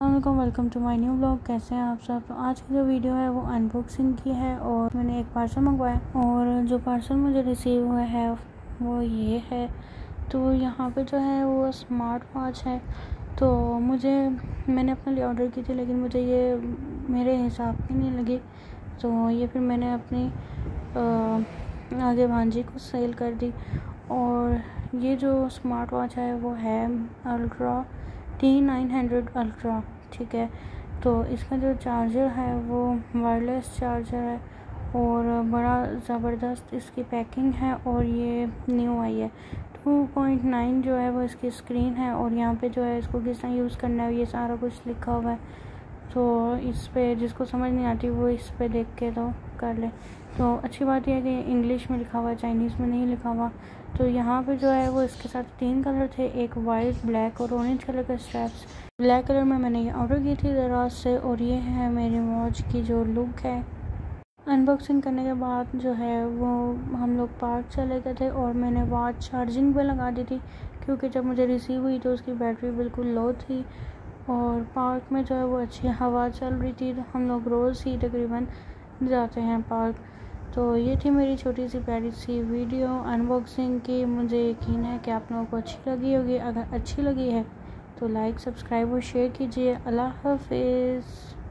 Allam welcome to my new blog कैसे हैं आप सब? तो आज की जो वीडियो है वो अनबॉक्सिंग की है और मैंने एक पार्सल मंगवाया और जो पार्सल मुझे रिसीव हुआ है वो ये है। तो यहाँ पे जो है वो स्मार्ट वॉच है। तो मुझे, मैंने अपने लिए ऑर्डर की थी लेकिन मुझे ये मेरे हिसाब की नहीं लगी। तो ये फिर मैंने अपनी आगे भांजी को सेल कर दी। और ये जो स्मार्ट वॉच है वो है ultra T nine hundred ultra, ठीक है? तो इसका जो चार्जर है वो वायरलेस चार्जर है और बड़ा ज़बरदस्त इसकी पैकिंग है और ये न्यू आई है। टू पॉइंट नाइन जो है वो इसकी स्क्रीन है और यहाँ पे जो है इसको किस तरह यूज़ करना है, ये सारा कुछ लिखा हुआ है। तो इस पर जिसको समझ नहीं आती वो इस पर देख के तो कर ले। तो अच्छी बात यह है कि इंग्लिश में लिखा हुआ चाइनीज़ में नहीं लिखा हुआ। तो यहाँ पे जो है वो इसके साथ तीन कलर थे, एक वाइट ब्लैक और ऑरेंज कलर का स्ट्रैप्स ब्लैक कलर में मैंने ये ऑर्डर की थी दराज से और ये है मेरी वॉच की जो लुक है। अनबॉक्सिंग करने के बाद जो है वो हम लोग पार्क चले गए थे और मैंने वॉच चार्जिंग पे लगा दी थी, क्योंकि जब मुझे रिसीव हुई तो उसकी बैटरी बिल्कुल लो थी। और पार्क में जो है वो अच्छी हवा चल रही थी। हम लोग रोज़ ही तकरीबन जाते हैं पार्क। तो ये थी मेरी छोटी सी प्यारी सी वीडियो अनबॉक्सिंग की। मुझे यकीन है कि आप लोगों को अच्छी लगी होगी। अगर अच्छी लगी है तो लाइक, सब्सक्राइब और शेयर कीजिए। अल्लाह हाफिज़।